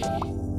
Bye.